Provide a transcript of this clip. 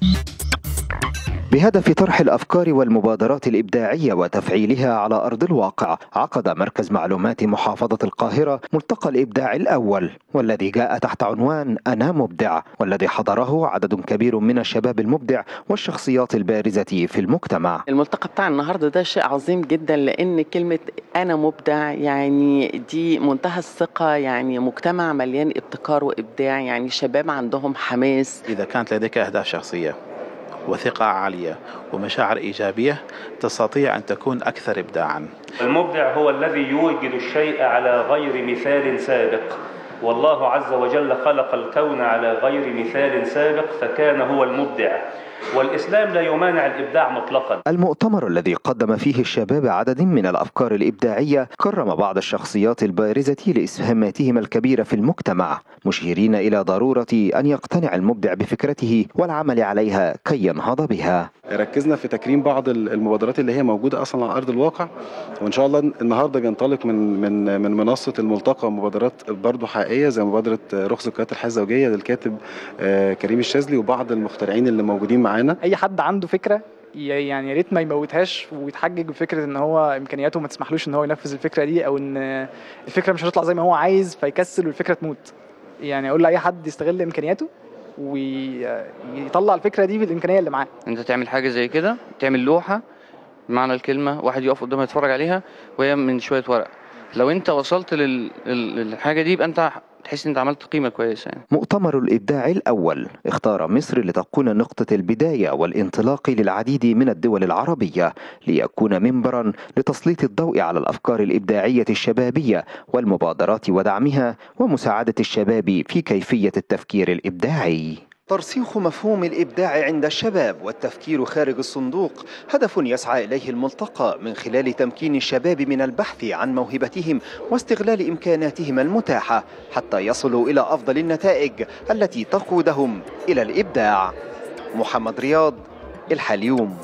you بهدف طرح الأفكار والمبادرات الإبداعية وتفعيلها على أرض الواقع عقد مركز معلومات محافظة القاهرة ملتقى الإبداع الأول والذي جاء تحت عنوان أنا مبدع والذي حضره عدد كبير من الشباب المبدع والشخصيات البارزة في المجتمع. الملتقى بتاع النهارده ده شيء عظيم جدا لأن كلمة أنا مبدع يعني دي منتهى الثقة يعني مجتمع مليان ابتكار وإبداع يعني شباب عندهم حماس. إذا كانت لديك أهداف شخصية وثقة عالية ومشاعر إيجابية تستطيع أن تكون أكثر إبداعا. المبدع هو الذي يوجد الشيء على غير مثال سابق. والله عز وجل خلق الكون على غير مثال سابق فكان هو المبدع. والإسلام لا يمانع الإبداع مطلقا. المؤتمر الذي قدم فيه الشباب عدد من الأفكار الإبداعية كرم بعض الشخصيات البارزة لإسهاماتهم الكبيرة في المجتمع مشيرين إلى ضرورة أن يقتنع المبدع بفكرته والعمل عليها كي ينهض بها. ركزنا في تكريم بعض المبادرات اللي هي موجودة أصلا على أرض الواقع وإن شاء الله النهارده بينطلق من من من منصة الملتقى مبادرات برضو حقيقيه زي مبادره رخص القيادات الحياة الزوجية للكاتب آه، كريم الشاذلي وبعض المخترعين اللي موجودين معانا. أي حد عنده فكرة يعني يا ريت ما يموتهاش ويتحجج بفكرة إن هو إمكانياته ما تسمحلوش إن هو ينفذ الفكرة دي أو إن الفكرة مش هتطلع زي ما هو عايز فيكسل والفكرة تموت. يعني أقول لأي حد يستغل إمكانياته ويطلع الفكرة دي بالإمكانية اللي معاه. أنت تعمل حاجة زي كده تعمل لوحة بمعنى الكلمة واحد يقف قدامها يتفرج عليها وهي من شوية ورق. لو انت وصلت لل... لل- للحاجة دي يبقى انت تحس ان انت عملت قيمة كويسة يعني. مؤتمر الإبداع الأول اختار مصر لتكون نقطة البداية والانطلاق للعديد من الدول العربية ليكون منبرا لتسليط الضوء على الأفكار الإبداعية الشبابية والمبادرات ودعمها ومساعدة الشباب في كيفية التفكير الإبداعي. ترسيخ مفهوم الإبداع عند الشباب والتفكير خارج الصندوق. هدف يسعى إليه الملتقى من خلال تمكين الشباب من البحث عن موهبتهم واستغلال إمكاناتهم المتاحة حتى يصلوا إلى أفضل النتائج التي تقودهم إلى الإبداع. محمد رياض الحليوم